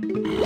Thank you.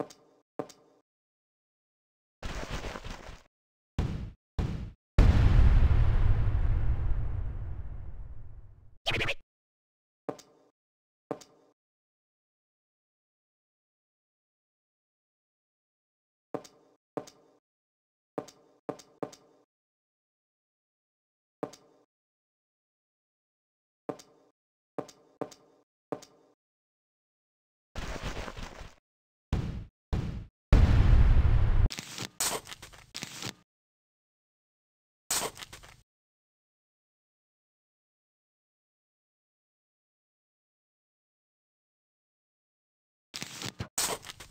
you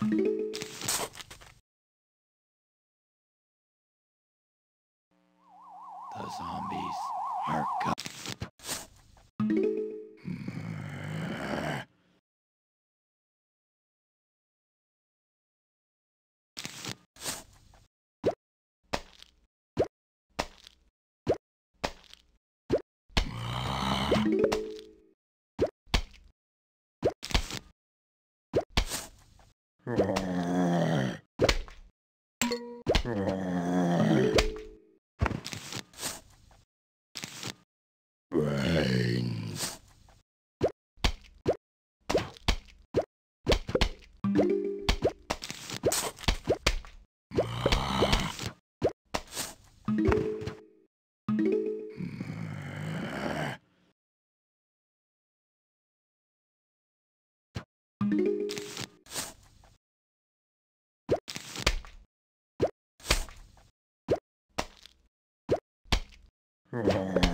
The zombies are coming. Aww. Yeah.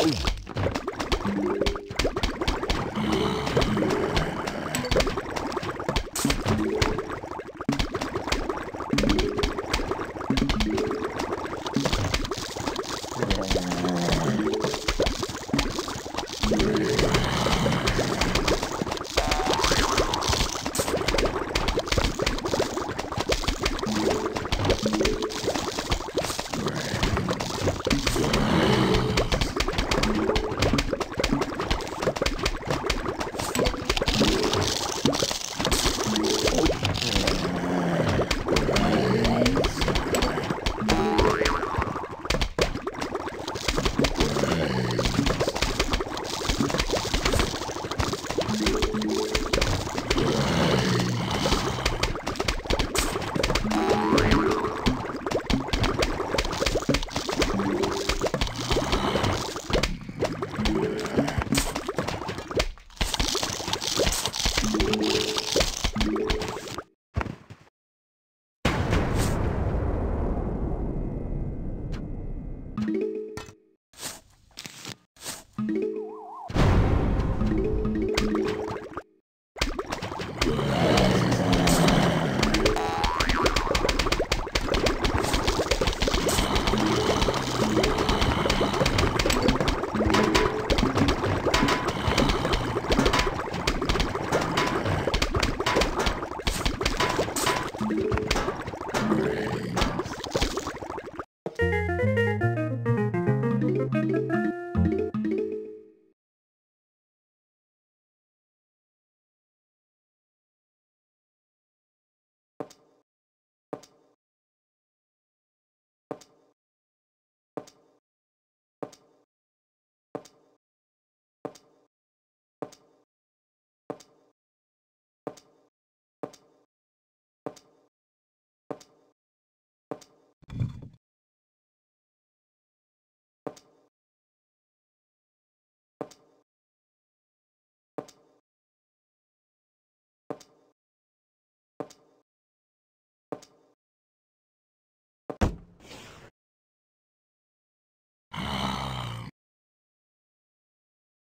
Oh.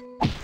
you